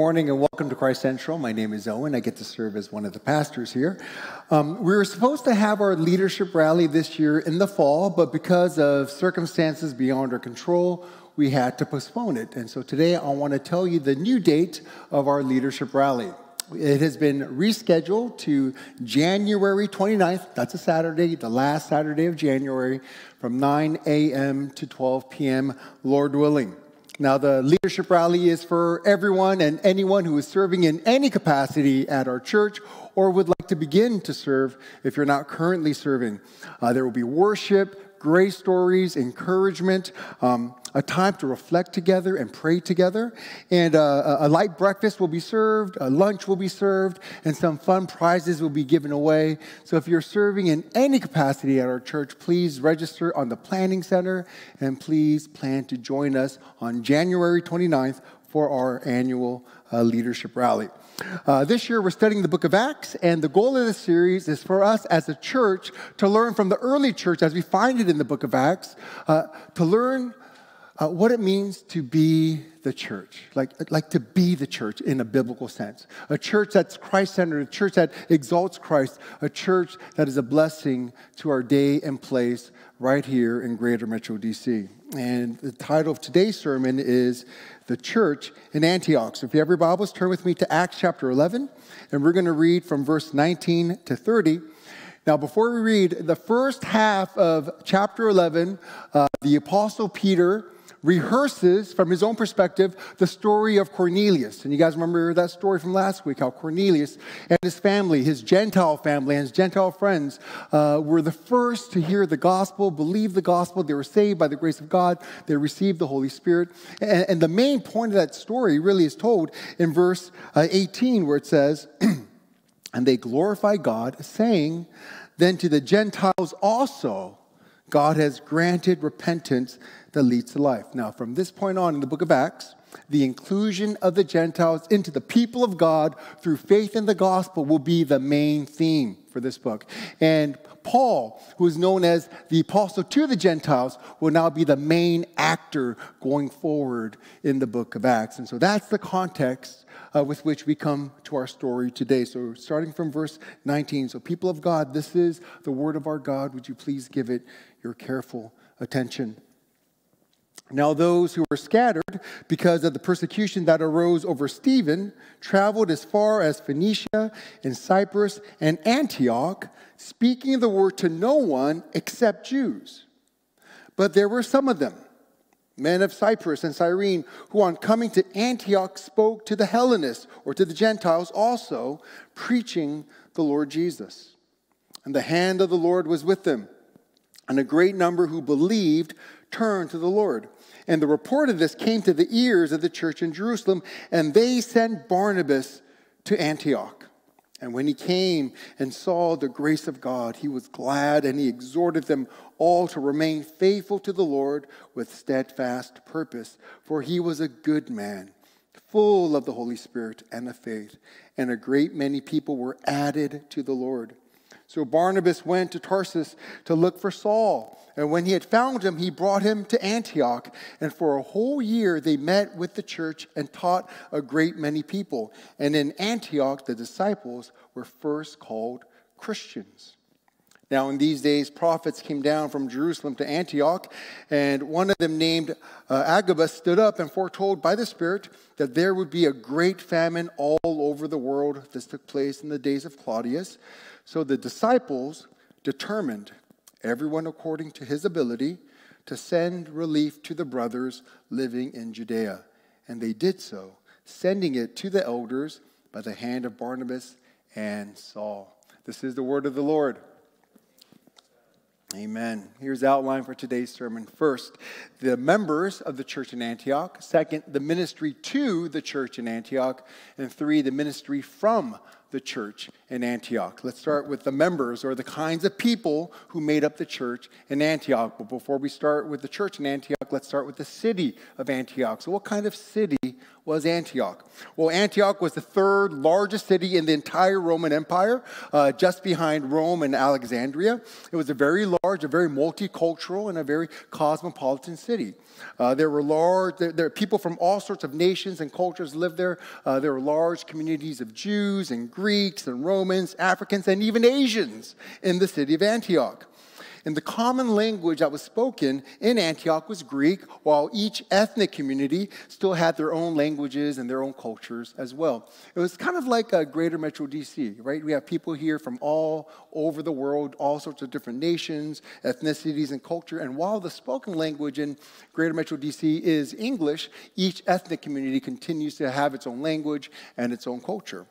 Morning and welcome to Christ Central. My name is Owen. I get to serve as one of the pastors here. Um, we were supposed to have our leadership rally this year in the fall, but because of circumstances beyond our control, we had to postpone it. And so today I want to tell you the new date of our leadership rally. It has been rescheduled to January 29th. That's a Saturday, the last Saturday of January, from 9 a.m. to 12 p.m., Lord willing. Now, the leadership rally is for everyone and anyone who is serving in any capacity at our church or would like to begin to serve if you're not currently serving. Uh, there will be worship, grace stories, encouragement, um, a time to reflect together and pray together. And uh, a light breakfast will be served, a lunch will be served, and some fun prizes will be given away. So if you're serving in any capacity at our church, please register on the Planning Center and please plan to join us on January 29th for our annual uh, leadership rally. Uh, this year, we're studying the book of Acts, and the goal of this series is for us as a church to learn from the early church, as we find it in the book of Acts, uh, to learn uh, what it means to be the church, like, like to be the church in a biblical sense. A church that's Christ centered, a church that exalts Christ, a church that is a blessing to our day and place right here in Greater Metro DC. And the title of today's sermon is The Church in Antioch. So if you have your Bibles, turn with me to Acts chapter 11, and we're going to read from verse 19 to 30. Now, before we read the first half of chapter 11, uh, the Apostle Peter rehearses from his own perspective the story of Cornelius. And you guys remember that story from last week how Cornelius and his family, his Gentile family, and his Gentile friends uh, were the first to hear the gospel, believe the gospel. They were saved by the grace of God, they received the Holy Spirit. And, and the main point of that story really is told in verse uh, 18, where it says, And they glorify God, saying, Then to the Gentiles also God has granted repentance that leads to life. Now, from this point on in the book of Acts, the inclusion of the Gentiles into the people of God through faith in the gospel will be the main theme for this book. And Paul, who is known as the apostle to the Gentiles, will now be the main actor going forward in the book of Acts. And so that's the context uh, with which we come to our story today. So, starting from verse 19. So, people of God, this is the word of our God. Would you please give it your careful attention? Now, those who were scattered because of the persecution that arose over Stephen traveled as far as Phoenicia and Cyprus and Antioch, speaking the word to no one except Jews. But there were some of them, men of Cyprus and Cyrene, who on coming to Antioch spoke to the Hellenists or to the Gentiles also, preaching the Lord Jesus. And the hand of the Lord was with them, and a great number who believed turned to the Lord. And the report of this came to the ears of the church in Jerusalem, and they sent Barnabas to Antioch. And when he came and saw the grace of God, he was glad and he exhorted them all to remain faithful to the Lord with steadfast purpose. For he was a good man, full of the Holy Spirit and of faith, and a great many people were added to the Lord. So Barnabas went to Tarsus to look for Saul. And when he had found him, he brought him to Antioch. And for a whole year, they met with the church and taught a great many people. And in Antioch, the disciples were first called Christians. Now, in these days, prophets came down from Jerusalem to Antioch, and one of them, named uh, Agabus, stood up and foretold by the Spirit that there would be a great famine all over the world. This took place in the days of Claudius. So the disciples determined, everyone according to his ability, to send relief to the brothers living in Judea. And they did so, sending it to the elders by the hand of Barnabas and Saul. This is the word of the Lord. Amen. Here's the outline for today's sermon. First, the members of the church in Antioch. Second, the ministry to the church in Antioch. And three, the ministry from the church in Antioch. Let's start with the members or the kinds of people who made up the church in Antioch. But before we start with the church in Antioch, let's start with the city of Antioch. So, what kind of city was Antioch? Well, Antioch was the third largest city in the entire Roman Empire, uh, just behind Rome and Alexandria. It was a very large, a very multicultural, and a very cosmopolitan city. Uh, there were large, there, there, people from all sorts of nations and cultures lived there. Uh, there were large communities of Jews and Greeks and Romans, Africans, and even Asians in the city of Antioch. And the common language that was spoken in Antioch was Greek, while each ethnic community still had their own languages and their own cultures as well. It was kind of like a greater Metro DC, right? We have people here from all over the world, all sorts of different nations, ethnicities, and culture. And while the spoken language in greater Metro DC is English, each ethnic community continues to have its own language and its own culture.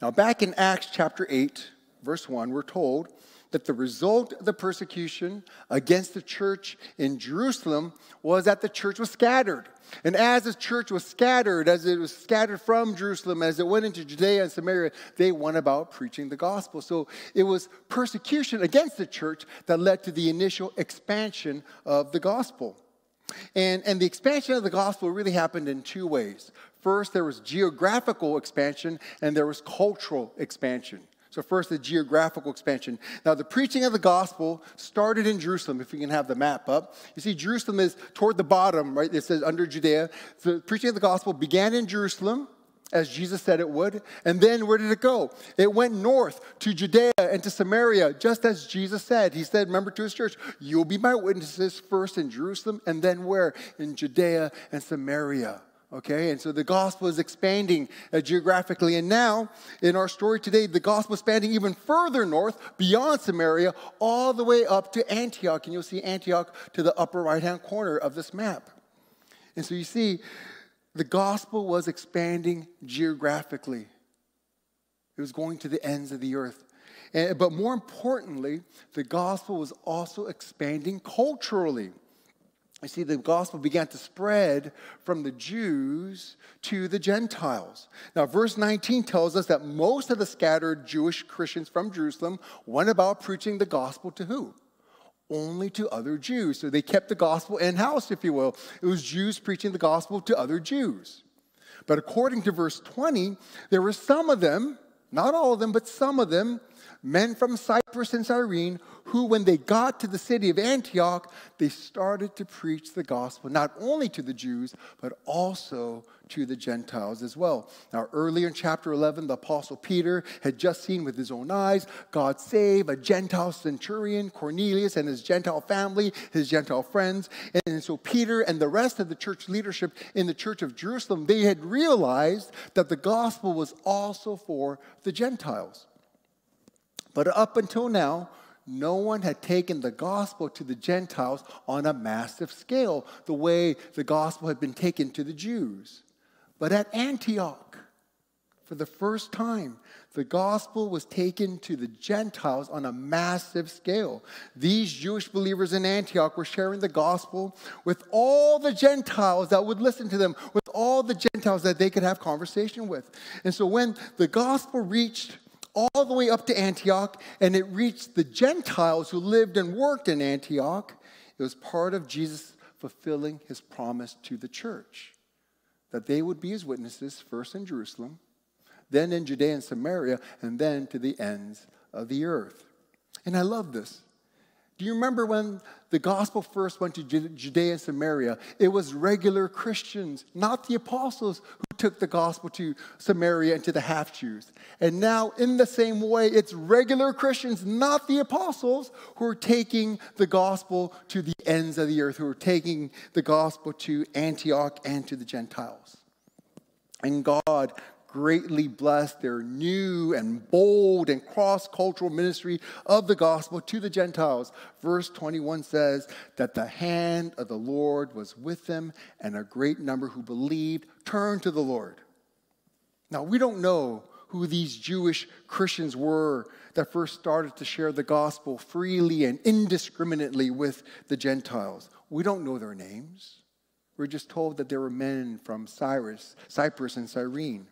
Now, back in Acts chapter 8, verse 1, we're told that the result of the persecution against the church in Jerusalem was that the church was scattered. And as the church was scattered, as it was scattered from Jerusalem, as it went into Judea and Samaria, they went about preaching the gospel. So it was persecution against the church that led to the initial expansion of the gospel. And, and the expansion of the gospel really happened in two ways. First, there was geographical expansion, and there was cultural expansion. So, first, the geographical expansion. Now, the preaching of the gospel started in Jerusalem, if we can have the map up. You see, Jerusalem is toward the bottom, right? It says under Judea. So, the preaching of the gospel began in Jerusalem, as Jesus said it would. And then where did it go? It went north to Judea and to Samaria, just as Jesus said. He said, remember to his church, you'll be my witnesses first in Jerusalem, and then where? In Judea and Samaria. Okay, and so the gospel is expanding uh, geographically. And now, in our story today, the gospel is expanding even further north, beyond Samaria, all the way up to Antioch. And you'll see Antioch to the upper right hand corner of this map. And so you see, the gospel was expanding geographically, it was going to the ends of the earth. And, but more importantly, the gospel was also expanding culturally. You see, the gospel began to spread from the Jews to the Gentiles. Now, verse 19 tells us that most of the scattered Jewish Christians from Jerusalem went about preaching the gospel to who? Only to other Jews. So they kept the gospel in house, if you will. It was Jews preaching the gospel to other Jews. But according to verse 20, there were some of them, not all of them, but some of them, men from Cyprus and Cyrene, who, when they got to the city of Antioch, they started to preach the gospel, not only to the Jews, but also to the Gentiles as well. Now, earlier in chapter 11, the Apostle Peter had just seen with his own eyes God save a Gentile centurion, Cornelius, and his Gentile family, his Gentile friends. And so, Peter and the rest of the church leadership in the church of Jerusalem, they had realized that the gospel was also for the Gentiles. But up until now, no one had taken the gospel to the Gentiles on a massive scale, the way the gospel had been taken to the Jews. But at Antioch, for the first time, the gospel was taken to the Gentiles on a massive scale. These Jewish believers in Antioch were sharing the gospel with all the Gentiles that would listen to them, with all the Gentiles that they could have conversation with. And so when the gospel reached all the way up to Antioch, and it reached the Gentiles who lived and worked in Antioch. It was part of Jesus fulfilling his promise to the church that they would be his witnesses first in Jerusalem, then in Judea and Samaria, and then to the ends of the earth. And I love this. Do you remember when the gospel first went to Judea and Samaria? It was regular Christians, not the apostles, who took the gospel to Samaria and to the half Jews. And now, in the same way, it's regular Christians, not the apostles, who are taking the gospel to the ends of the earth, who are taking the gospel to Antioch and to the Gentiles. And God greatly blessed their new and bold and cross cultural ministry of the gospel to the Gentiles. Verse 21 says that the hand of the Lord was with them, and a great number who believed turned to the Lord. Now, we don't know who these Jewish Christians were that first started to share the gospel freely and indiscriminately with the Gentiles. We don't know their names. We're just told that there were men from Cyrus, Cyprus and Cyrene.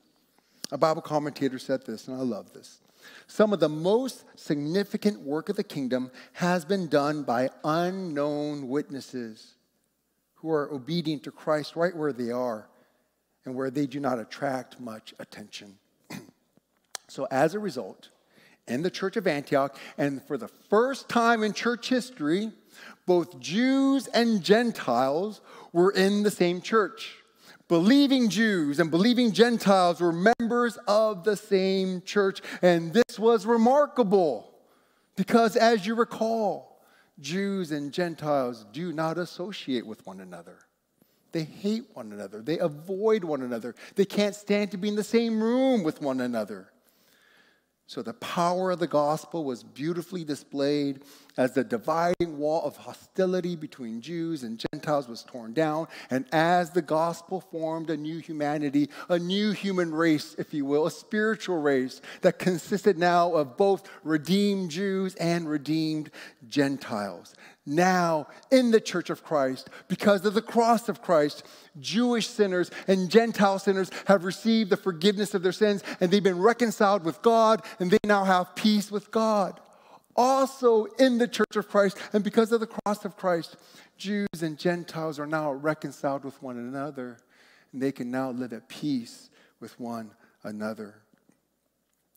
A Bible commentator said this, and I love this. Some of the most significant work of the kingdom has been done by unknown witnesses who are obedient to Christ right where they are and where they do not attract much attention. so, as a result, in the church of Antioch, and for the first time in church history, both Jews and Gentiles were in the same church. Believing Jews and believing Gentiles were members of the same church. And this was remarkable because, as you recall, Jews and Gentiles do not associate with one another. They hate one another. They avoid one another. They can't stand to be in the same room with one another. So the power of the gospel was beautifully displayed as the dividing wall of hostility between Jews and Gentiles was torn down, and as the gospel formed a new humanity, a new human race, if you will, a spiritual race that consisted now of both redeemed Jews and redeemed Gentiles now in the church of Christ because of the cross of Christ. Jewish sinners and Gentile sinners have received the forgiveness of their sins and they've been reconciled with God and they now have peace with God. Also in the church of Christ and because of the cross of Christ, Jews and Gentiles are now reconciled with one another and they can now live at peace with one another.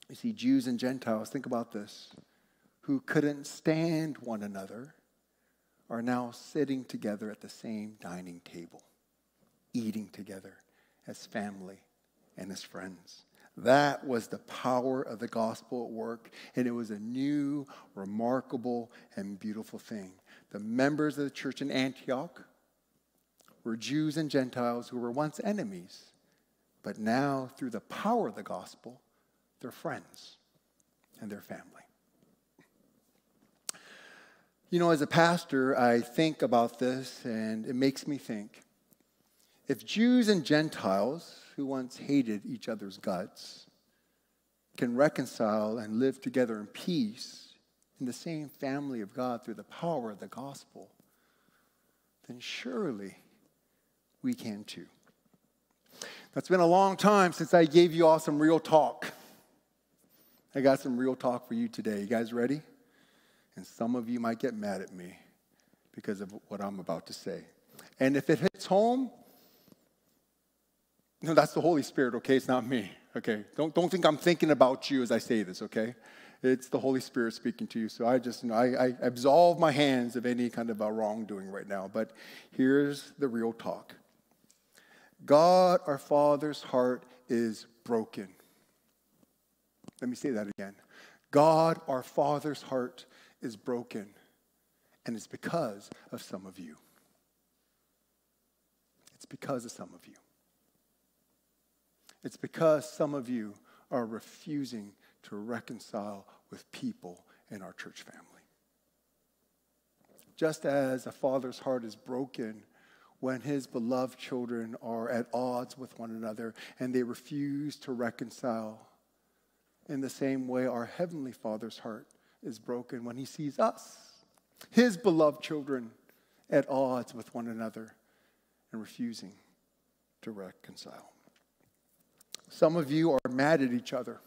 You see, Jews and Gentiles, think about this, who couldn't stand one another are now sitting together at the same dining table, eating together as family and as friends. That was the power of the gospel at work, and it was a new, remarkable, and beautiful thing. The members of the church in Antioch were Jews and Gentiles who were once enemies, but now, through the power of the gospel, they're friends and their family. You know, as a pastor, I think about this and it makes me think. If Jews and Gentiles, who once hated each other's guts, can reconcile and live together in peace in the same family of God through the power of the gospel, then surely we can too. That's been a long time since I gave you all some real talk. I got some real talk for you today. You guys ready? And some of you might get mad at me because of what I'm about to say. And if it hits home, no, that's the Holy Spirit, okay? It's not me, okay? Don't, don't think I'm thinking about you as I say this, okay? It's the Holy Spirit speaking to you. So I just, you know, I, I absolve my hands of any kind of a wrongdoing right now. But here's the real talk God, our Father's heart is broken. Let me say that again. God, our Father's heart is broken, and it's because of some of you. It's because of some of you. It's because some of you are refusing to reconcile with people in our church family. Just as a father's heart is broken when his beloved children are at odds with one another and they refuse to reconcile, in the same way, our Heavenly Father's heart is broken when he sees us, his beloved children, at odds with one another and refusing to reconcile. Some of you are mad at each other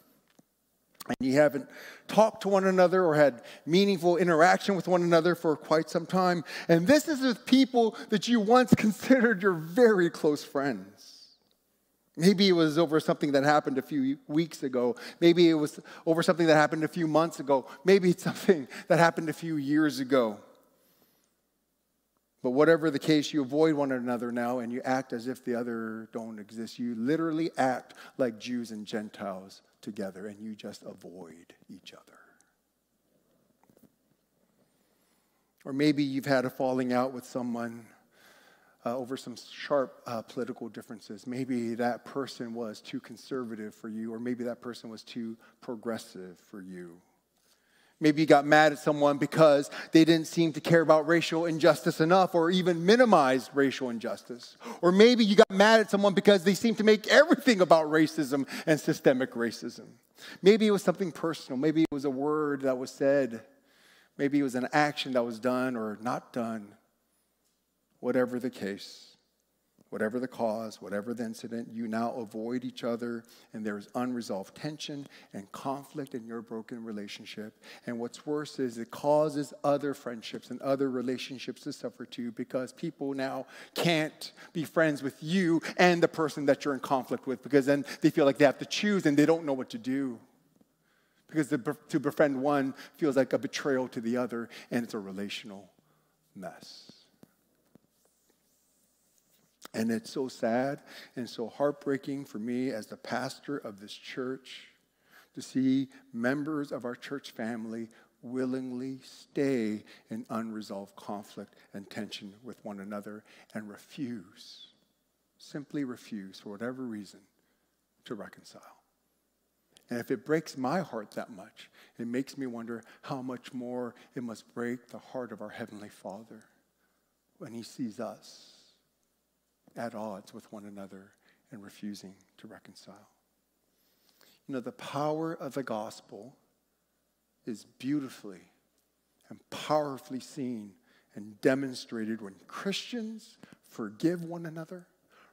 and you haven't talked to one another or had meaningful interaction with one another for quite some time. And this is with people that you once considered your very close friends. Maybe it was over something that happened a few weeks ago. Maybe it was over something that happened a few months ago. Maybe it's something that happened a few years ago. But whatever the case, you avoid one another now and you act as if the other don't exist. You literally act like Jews and Gentiles together and you just avoid each other. Or maybe you've had a falling out with someone uh, over some sharp uh, political differences. Maybe that person was too conservative for you, or maybe that person was too progressive for you. Maybe you got mad at someone because they didn't seem to care about racial injustice enough or even minimize racial injustice. Or maybe you got mad at someone because they seemed to make everything about racism and systemic racism. Maybe it was something personal. Maybe it was a word that was said. Maybe it was an action that was done or not done. Whatever the case, whatever the cause, whatever the incident, you now avoid each other, and there is unresolved tension and conflict in your broken relationship. And what's worse is it causes other friendships and other relationships to suffer too because people now can't be friends with you and the person that you're in conflict with because then they feel like they have to choose and they don't know what to do. Because to befriend one feels like a betrayal to the other, and it's a relational mess. And it's so sad and so heartbreaking for me as the pastor of this church to see members of our church family willingly stay in unresolved conflict and tension with one another and refuse, simply refuse, for whatever reason, to reconcile. And if it breaks my heart that much, it makes me wonder how much more it must break the heart of our Heavenly Father when He sees us at odds with one another and refusing to reconcile. You know, the power of the gospel is beautifully and powerfully seen and demonstrated when Christians forgive one another,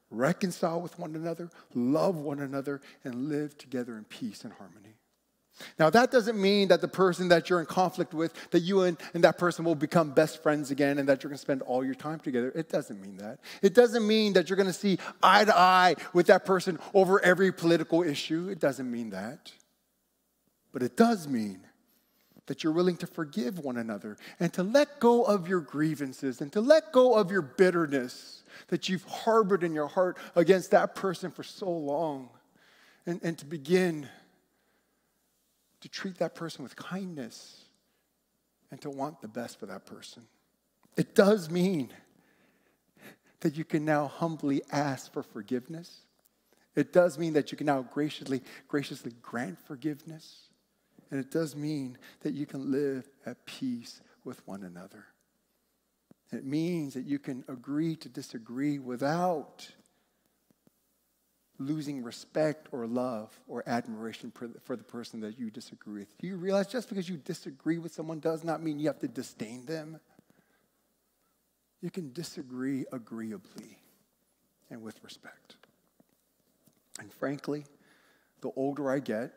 reconcile with one another, love one another, and live together in peace and harmony. Now, that doesn't mean that the person that you're in conflict with, that you and, and that person will become best friends again and that you're going to spend all your time together. It doesn't mean that. It doesn't mean that you're going to see eye to eye with that person over every political issue. It doesn't mean that. But it does mean that you're willing to forgive one another and to let go of your grievances and to let go of your bitterness that you've harbored in your heart against that person for so long and, and to begin to treat that person with kindness and to want the best for that person. It does mean that you can now humbly ask for forgiveness. It does mean that you can now graciously, graciously grant forgiveness. And it does mean that you can live at peace with one another. It means that you can agree to disagree without losing respect or love or admiration for the person that you disagree with. Do you realize just because you disagree with someone does not mean you have to disdain them? You can disagree agreeably and with respect. And frankly, the older I get,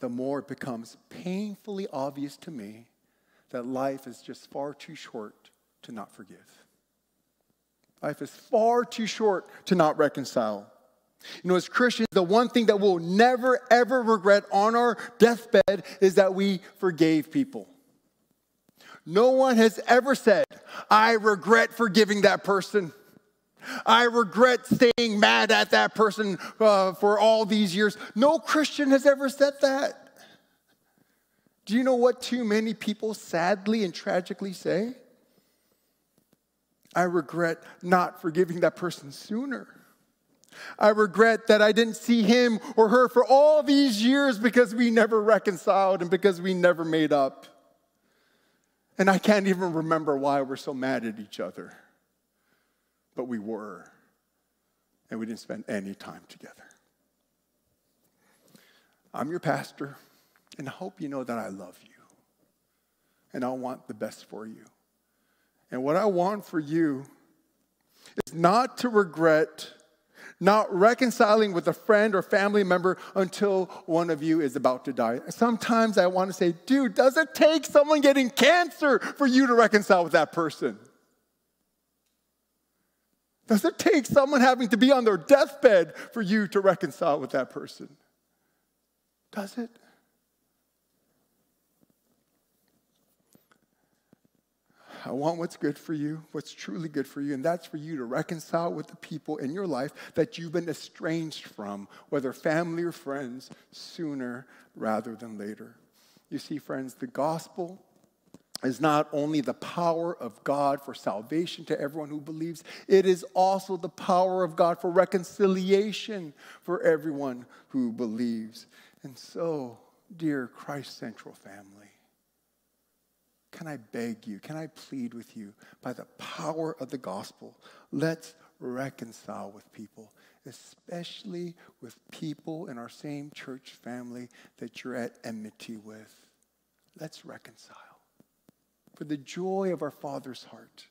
the more it becomes painfully obvious to me that life is just far too short to not forgive. Life is far too short to not reconcile. You know, as Christians, the one thing that we'll never, ever regret on our deathbed is that we forgave people. No one has ever said, I regret forgiving that person. I regret staying mad at that person uh, for all these years. No Christian has ever said that. Do you know what too many people sadly and tragically say? I regret not forgiving that person sooner. I regret that I didn't see him or her for all these years because we never reconciled and because we never made up. And I can't even remember why we're so mad at each other. But we were. And we didn't spend any time together. I'm your pastor, and I hope you know that I love you. And I want the best for you. And what I want for you is not to regret not reconciling with a friend or family member until one of you is about to die. Sometimes I want to say, dude, does it take someone getting cancer for you to reconcile with that person? Does it take someone having to be on their deathbed for you to reconcile with that person? Does it? I want what's good for you, what's truly good for you, and that's for you to reconcile with the people in your life that you've been estranged from, whether family or friends, sooner rather than later. You see, friends, the gospel is not only the power of God for salvation to everyone who believes, it is also the power of God for reconciliation for everyone who believes. And so, dear Christ Central family, can I beg you, can I plead with you by the power of the gospel? Let's reconcile with people, especially with people in our same church family that you're at enmity with. Let's reconcile for the joy of our Father's heart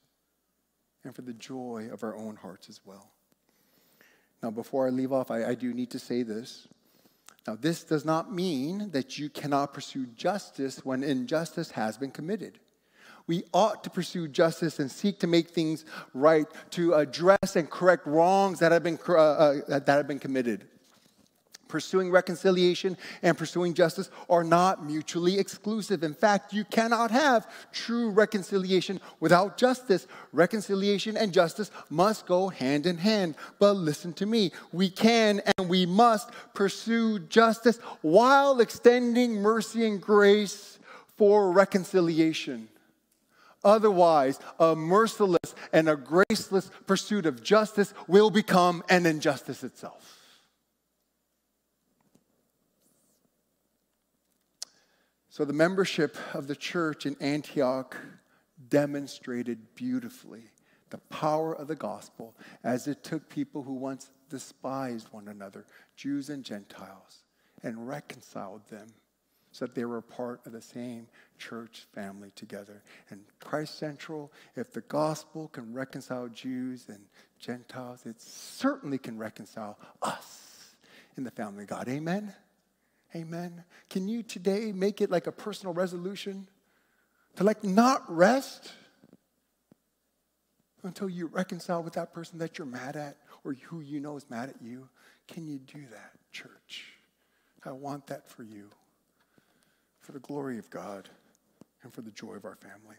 and for the joy of our own hearts as well. Now, before I leave off, I, I do need to say this. Now, this does not mean that you cannot pursue justice when injustice has been committed. We ought to pursue justice and seek to make things right, to address and correct wrongs that have been, uh, uh, that have been committed pursuing reconciliation and pursuing justice are not mutually exclusive. In fact, you cannot have true reconciliation without justice. Reconciliation and justice must go hand in hand. But listen to me we can and we must pursue justice while extending mercy and grace for reconciliation. Otherwise, a merciless and a graceless pursuit of justice will become an injustice itself. So the membership of the church in Antioch demonstrated beautifully the power of the gospel as it took people who once despised one another, Jews and Gentiles, and reconciled them so that they were part of the same church family together. And Christ Central, if the gospel can reconcile Jews and Gentiles, it certainly can reconcile us in the family of God. Amen? Amen. Can you today make it like a personal resolution to like not rest until you reconcile with that person that you're mad at or who you know is mad at you? Can you do that, church? I want that for you, for the glory of God and for the joy of our family.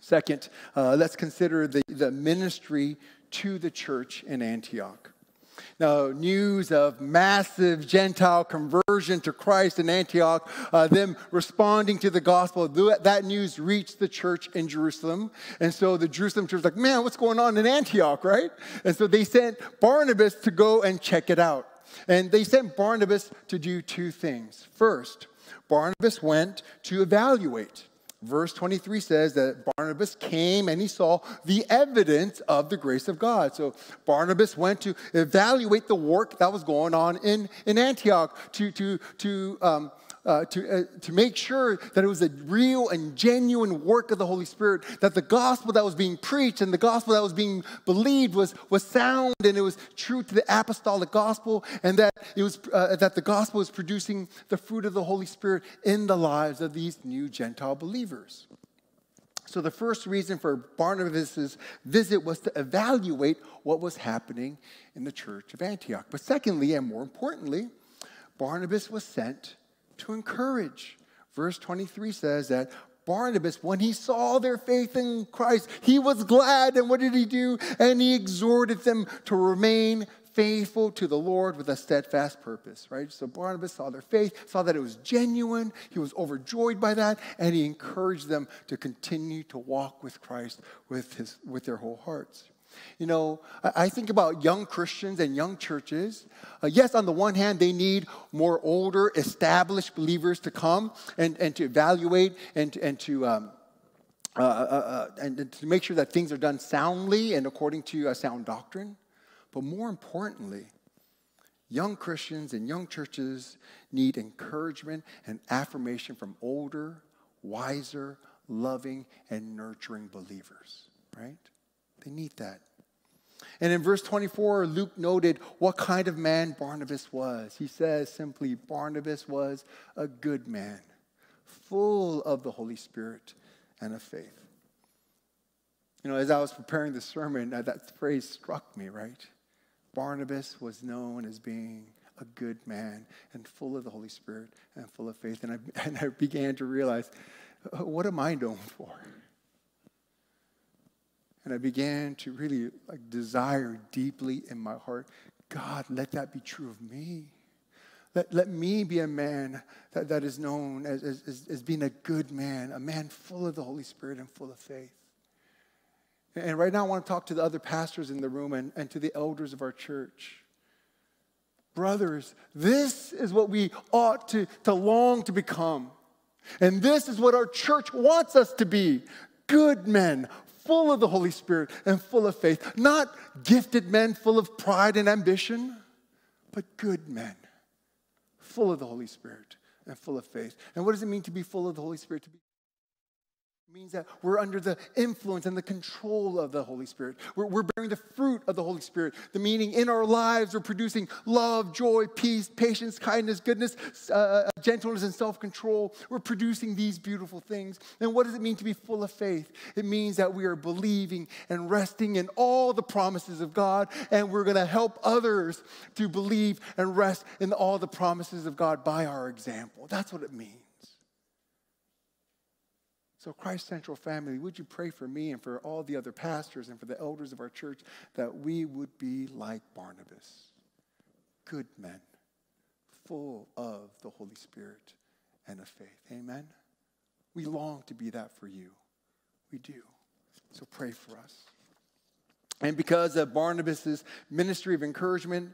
Second, uh, let's consider the, the ministry to the church in Antioch. Now, news of massive Gentile conversion to Christ in Antioch, uh, them responding to the gospel, that news reached the church in Jerusalem. And so the Jerusalem church was like, man, what's going on in Antioch, right? And so they sent Barnabas to go and check it out. And they sent Barnabas to do two things. First, Barnabas went to evaluate verse 23 says that Barnabas came and he saw the evidence of the grace of God. So Barnabas went to evaluate the work that was going on in, in Antioch to, to, to um, uh, to, uh, to make sure that it was a real and genuine work of the Holy Spirit, that the gospel that was being preached and the gospel that was being believed was, was sound and it was true to the apostolic gospel, and that, it was, uh, that the gospel was producing the fruit of the Holy Spirit in the lives of these new Gentile believers. So, the first reason for Barnabas' visit was to evaluate what was happening in the church of Antioch. But secondly, and more importantly, Barnabas was sent to encourage. Verse 23 says that Barnabas, when he saw their faith in Christ, he was glad. And what did he do? And he exhorted them to remain faithful to the Lord with a steadfast purpose, right? So Barnabas saw their faith, saw that it was genuine. He was overjoyed by that, and he encouraged them to continue to walk with Christ with, his, with their whole hearts. You know, I think about young Christians and young churches. Uh, yes, on the one hand, they need more older, established believers to come and, and to evaluate and, and to. Um, uh, uh, uh and to make sure that things are done soundly and according to a sound doctrine. But more importantly, young Christians and young churches need encouragement and affirmation from older, wiser, loving, and nurturing believers, right? They need that. And in verse 24, Luke noted what kind of man Barnabas was. He says simply, Barnabas was a good man, full of the Holy Spirit and of faith. You know, as I was preparing the sermon, uh, that phrase struck me, right? Barnabas was known as being a good man and full of the Holy Spirit and full of faith. And I, and I began to realize, uh, what am I known for? And I began to really like desire deeply in my heart, God, let that be true of me. Let, let me be a man that, that is known as, as, as being a good man, a man full of the Holy Spirit and full of faith. And right now, I want to talk to the other pastors in the room and, and to the elders of our church. Brothers, this is what we ought to, to long to become. And this is what our church wants us to be good men, full of the Holy Spirit and full of faith, not gifted men full of pride and ambition, but good men, full of the Holy Spirit and full of faith. And what does it mean to be full of the Holy Spirit? To be means that we're under the influence and the control of the Holy Spirit. We're, we're, bearing the fruit of the Holy Spirit. The meaning in our lives, we're producing love, joy, peace, patience, kindness, goodness, uh, uh gentleness, and self control. We're producing these beautiful things. And what does it mean to be full of faith? It means that we are believing and resting in all the promises of God, and we're going to help others to believe and rest in all the promises of God by our example. That's what it means. So, Christ Central family, would you pray for me and for all the other pastors and for the elders of our church that we would be like Barnabas, good men, full of the Holy Spirit and of faith. Amen? We long to be that for you. We do. So, pray for us. And because of Barnabas' ministry of encouragement,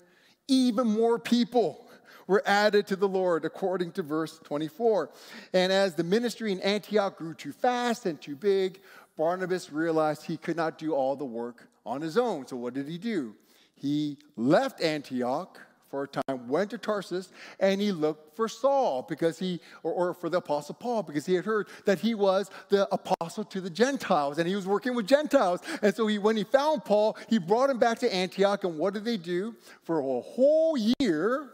even more people were added to the Lord, according to verse 24. And as the ministry in Antioch grew too fast and too big, Barnabas realized he could not do all the work on his own. So what did he do? He left Antioch for a time, went to Tarsus, and he looked for Saul because he, or, or, for the Apostle Paul, because he had heard that he was the apostle to the Gentiles and he was working with Gentiles. And so he, when he found Paul, he brought him back to Antioch. And what did they do? For a whole year,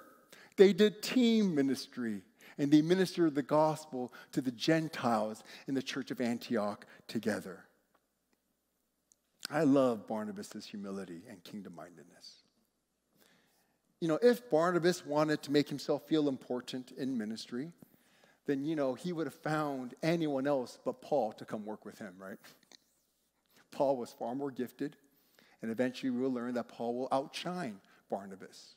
they did team ministry and they ministered the gospel to the Gentiles in the church of Antioch together. I love Barnabas' humility and kingdom mindedness. You know, if Barnabas wanted to make himself feel important in ministry, then, you know, he would have found anyone else but Paul to come work with him, right? Paul was far more gifted, and eventually we'll learn that Paul will outshine Barnabas.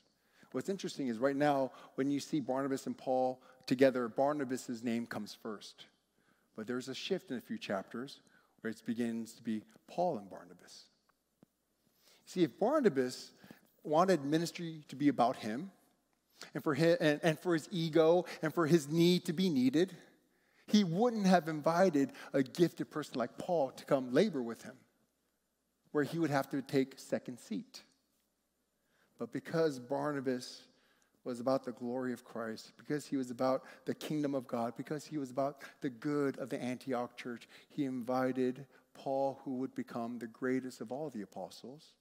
What's interesting is right now, when you see Barnabas and Paul together, Barnabas' name comes first. But there's a shift in a few chapters where it begins to be Paul and Barnabas. See, if Barnabas wanted ministry to be about him, and for, his, and, and for his ego, and for his need to be needed, he wouldn't have invited a gifted person like Paul to come labor with him, where he would have to take second seat. But because Barnabas was about the glory of Christ, because he was about the kingdom of God, because he was about the good of the Antioch church, he invited Paul, who would become the greatest of all the apostles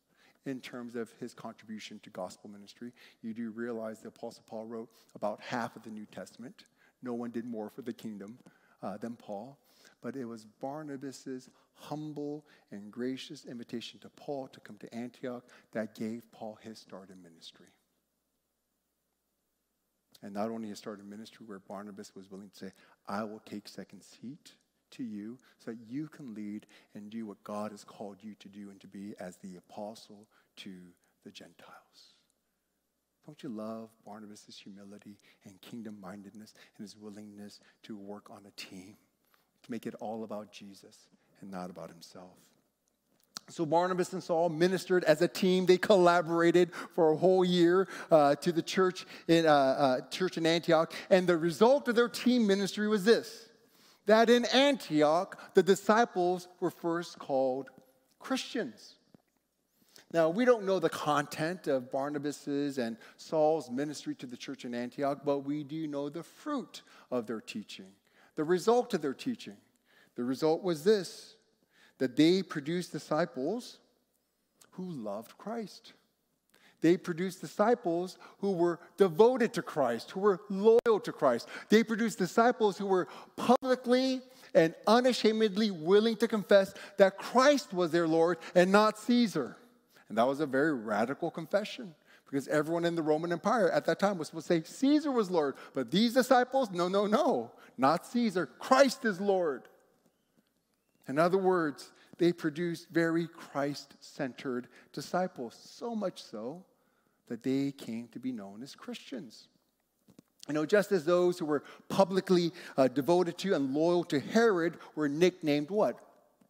in terms of his contribution to gospel ministry. You do realize the Apostle Paul wrote about half of the New Testament. No one did more for the kingdom uh, than Paul but it was Barnabas' humble and gracious invitation to Paul to come to Antioch that gave Paul his start in ministry. And not only his start in ministry, where Barnabas was willing to say, I will take second seat to you so that you can lead and do what God has called you to do and to be as the apostle to the Gentiles. Don't you love Barnabas' humility and kingdom mindedness and his willingness to work on a team? to make it all about Jesus and not about himself. So Barnabas and Saul ministered as a team. They collaborated for a whole year uh, to the church in, uh, uh, church in Antioch. And the result of their team ministry was this that in Antioch, the disciples were first called Christians. Now, we don't know the content of Barnabas's and Saul's ministry to the church in Antioch, but we do know the fruit of their teaching the result of their teaching. The result was this that they produced disciples who loved Christ. They produced disciples who were devoted to Christ, who were loyal to Christ. They produced disciples who were publicly and unashamedly willing to confess that Christ was their Lord and not Caesar. And that was a very radical confession because everyone in the Roman Empire at that time was supposed to say Caesar was Lord. But these disciples, no, no, no, not Caesar. Christ is Lord. In other words, they produced very Christ centered disciples, so much so that they came to be known as Christians. You know, just as those who were publicly uh, devoted to and loyal to Herod were nicknamed what?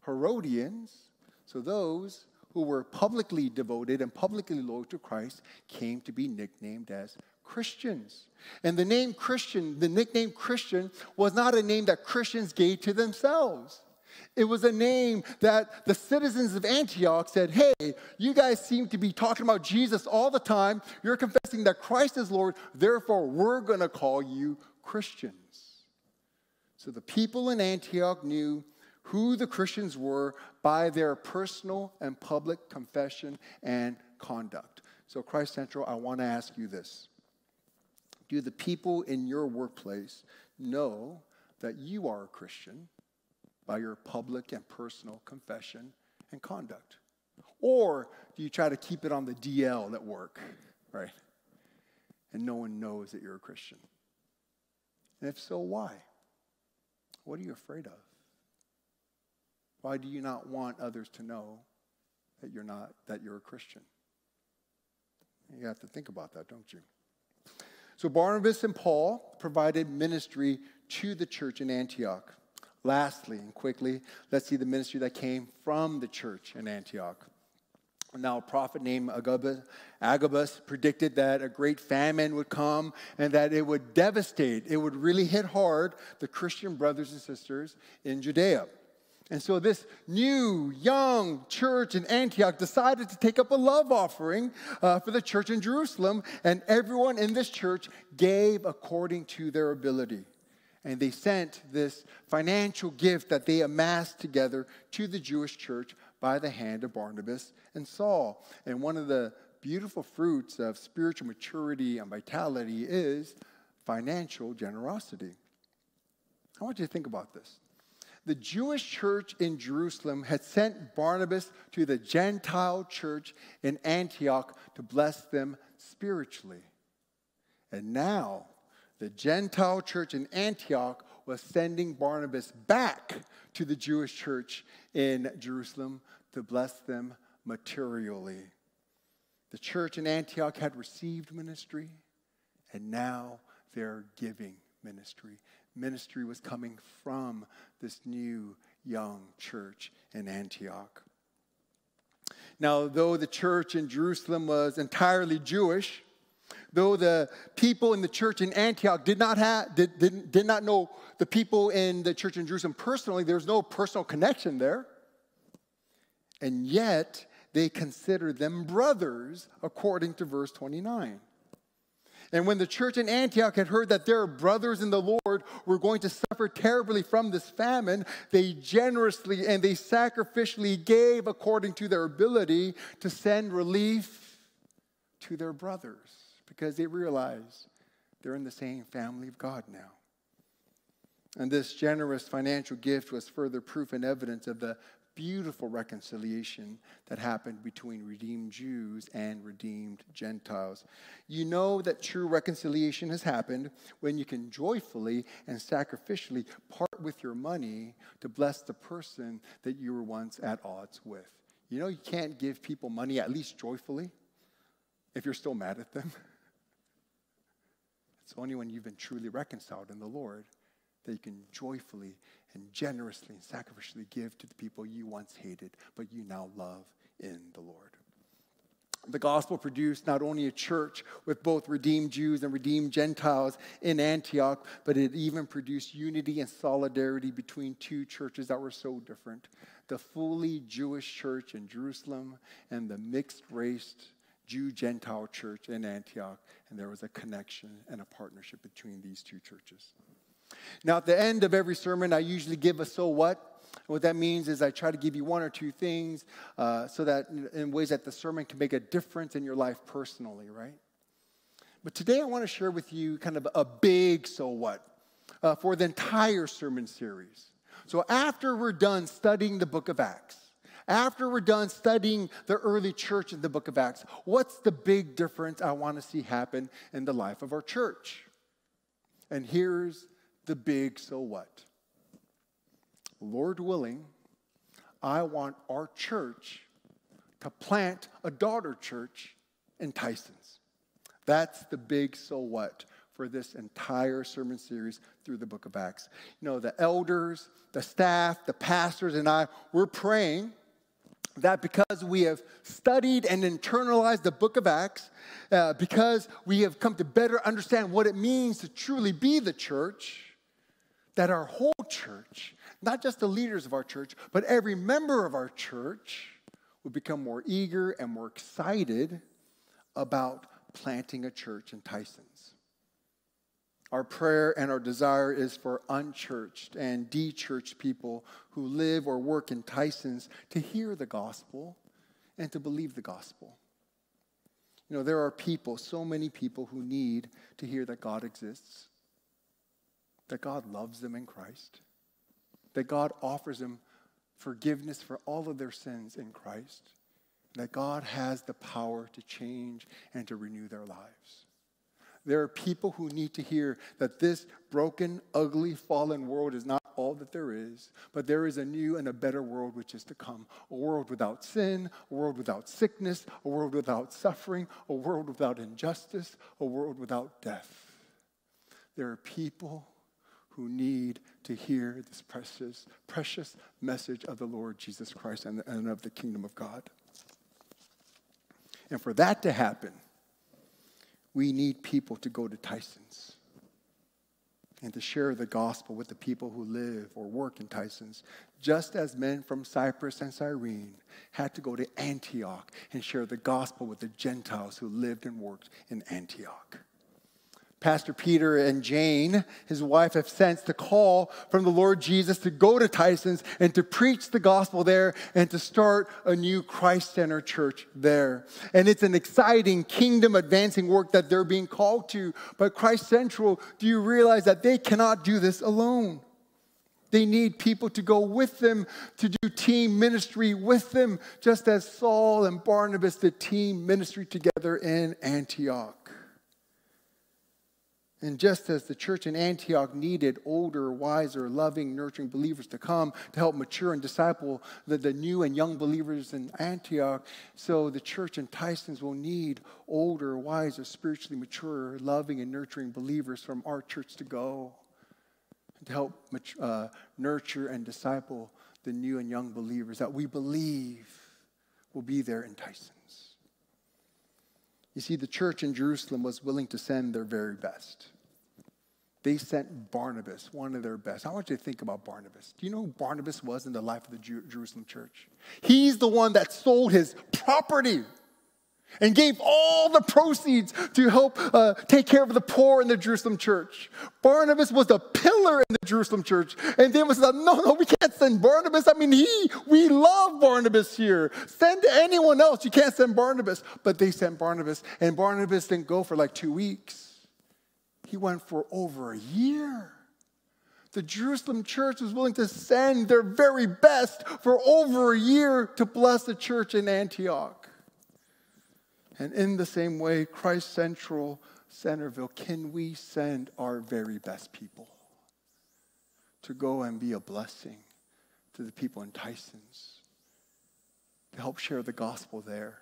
Herodians. So those who were publicly devoted and publicly loyal to Christ came to be nicknamed as Christians. And the name Christian, the nickname Christian, was not a name that Christians gave to themselves. It was a name that the citizens of Antioch said, Hey, you guys seem to be talking about Jesus all the time. You're confessing that Christ is Lord. Therefore, we're going to call you Christians. So the people in Antioch knew who the Christians were by their personal and public confession and conduct. So, Christ Central, I want to ask you this Do the people in your workplace know that you are a Christian by your public and personal confession and conduct? Or do you try to keep it on the DL at work, right? And no one knows that you're a Christian? And if so, why? What are you afraid of? Why do you not want others to know that you're not that you're a Christian? You have to think about that, don't you? So Barnabas and Paul provided ministry to the church in Antioch. Lastly, and quickly, let's see the ministry that came from the church in Antioch. Now, a prophet named Agabus, Agabus predicted that a great famine would come and that it would devastate, it would really hit hard the Christian brothers and sisters in Judea. And so, this new, young church in Antioch decided to take up a love offering uh, for the church in Jerusalem, and everyone in this church gave according to their ability. And they sent this financial gift that they amassed together to the Jewish church by the hand of Barnabas and Saul. And one of the beautiful fruits of spiritual maturity and vitality is financial generosity. I want you to think about this. The Jewish church in Jerusalem had sent Barnabas to the Gentile church in Antioch to bless them spiritually. And now, the Gentile church in Antioch was sending Barnabas back to the Jewish church in Jerusalem to bless them materially. The church in Antioch had received ministry, and now they're giving ministry. Ministry was coming from this new young church in Antioch. Now, though the church in Jerusalem was entirely Jewish, though the people in the church in Antioch did not, have, did, did, did not know the people in the church in Jerusalem personally, there was no personal connection there. And yet, they considered them brothers, according to verse 29. And when the church in Antioch had heard that their brothers in the Lord were going to suffer terribly from this famine, they generously and they sacrificially gave according to their ability to send relief to their brothers because they realize they're in the same family of God now. And this generous financial gift was further proof and evidence of the beautiful reconciliation that happened between redeemed Jews and redeemed Gentiles. You know that true reconciliation has happened when you can joyfully and sacrificially part with your money to bless the person that you were once at odds with. You know, you can't give people money, at least joyfully, if you're still mad at them. It's only when you've been truly reconciled in the Lord that you can joyfully and generously and sacrificially give to the people you once hated, but you now love in the Lord. The gospel produced not only a church with both redeemed Jews and redeemed Gentiles in Antioch, but it even produced unity and solidarity between two churches that were so different the fully Jewish church in Jerusalem and the mixed race Jew Gentile church in Antioch. And there was a connection and a partnership between these two churches. Now, at the end of every sermon, I usually give a so what. What that means is I try to give you one or two things uh, so that in ways that the sermon can make a difference in your life personally, right? But today I want to share with you kind of a big so what uh, for the entire sermon series. So after we're done studying the book of Acts, after we're done studying the early church in the book of Acts, what's the big difference I want to see happen in the life of our church? And here's the big so what. Lord willing, I want our church to plant a daughter church in Tysons. That's the big so what for this entire sermon series through the book of Acts. You know, the elders, the staff, the pastors, and I, we're praying that because we have studied and internalized the book of Acts, uh, because we have come to better understand what it means to truly be the church, that our whole church, not just the leaders of our church, but every member of our church would become more eager and more excited about planting a church in Tysons. Our prayer and our desire is for unchurched and dechurched people who live or work in Tysons to hear the gospel and to believe the gospel. You know, there are people, so many people, who need to hear that God exists, that God loves them in Christ, that God offers them forgiveness for all of their sins in Christ, that God has the power to change and to renew their lives. There are people who need to hear that this broken, ugly, fallen world is not all that there is, but there is a new and a better world which is to come. A world without sin, a world without sickness, a world without suffering, a world without injustice, a world without death. There are people who need to hear this precious, precious message of the Lord Jesus Christ and, and of the kingdom of God. And for that to happen, we need people to go to Tysons and to share the gospel with the people who live or work in Tysons, just as men from Cyprus and Cyrene had to go to Antioch and share the gospel with the Gentiles who lived and worked in Antioch. Pastor Peter and Jane, his wife, have sensed the call from the Lord Jesus to go to Tysons and to preach the gospel there and to start a new Christ Center church there. And it's an exciting kingdom advancing work that they're being called to. But Christ Central, do you realize that they cannot do this alone? They need people to go with them, to do team ministry with them, just as Saul and Barnabas did team ministry together in Antioch. And just as the church in Antioch needed older, wiser, loving, nurturing believers to come to help mature and disciple the, the new and young believers in Antioch, so the church in Tysons will need older, wiser, spiritually mature, loving, and nurturing believers from our church to go to help uh, nurture and disciple the new and young believers that we believe will be there in Tysons. You see, the church in Jerusalem was willing to send their very best. They sent Barnabas, one of their best. I want you to think about Barnabas. Do you know who Barnabas was in the life of the Jerusalem church? He's the one that sold his property and gave all the proceeds to help uh, take care of the poor in the Jerusalem church. Barnabas was the pillar in the Jerusalem church. And they was like, no, no, we can't send Barnabas. I mean, he, we love Barnabas here. Send anyone else. You can't send Barnabas. But they sent Barnabas, and Barnabas didn't go for like two weeks. He went for over a year. The Jerusalem church was willing to send their very best for over a year to bless the church in Antioch. And in the same way, Christ Central Centreville, can we send our very best people to go and be a blessing to the people in Tysons, to help share the gospel there,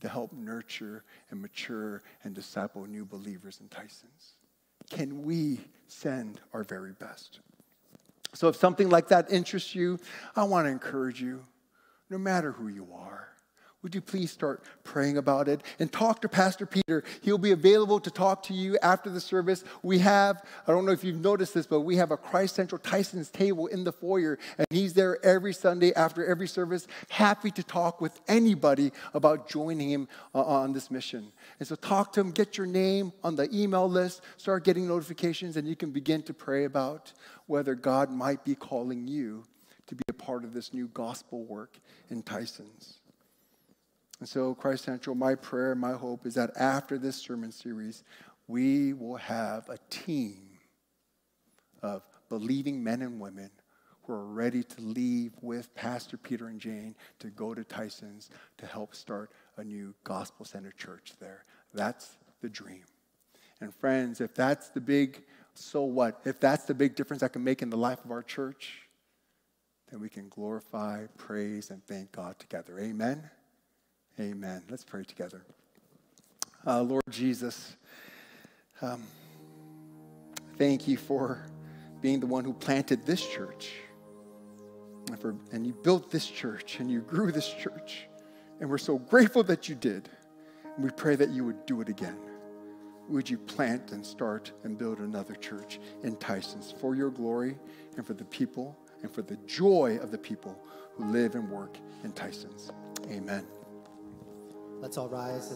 to help nurture and mature and disciple new believers in Tysons? Can we send our very best? So, if something like that interests you, I want to encourage you, no matter who you are, would you please start praying about it and talk to Pastor Peter? He'll be available to talk to you after the service. We have, I don't know if you've noticed this, but we have a Christ Central Tysons table in the foyer, and he's there every Sunday after every service, happy to talk with anybody about joining him uh, on this mission. And so talk to him, get your name on the email list, start getting notifications, and you can begin to pray about whether God might be calling you to be a part of this new gospel work in Tysons. And so, Christ Central, my prayer, my hope is that after this sermon series, we will have a team of believing men and women who are ready to leave with Pastor Peter and Jane to go to Tysons to help start a new gospel centered church there. That's the dream. And friends, if that's the big, so what? If that's the big difference I can make in the life of our church, then we can glorify, praise, and thank God together. Amen. Amen. Let's pray together. Uh, Lord Jesus, um, thank you for being the one who planted this church. And, for, and you built this church and you grew this church. And we're so grateful that you did. And we pray that you would do it again. Would you plant and start and build another church in Tysons for your glory and for the people and for the joy of the people who live and work in Tysons? Amen. Let's all rise